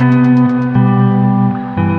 Música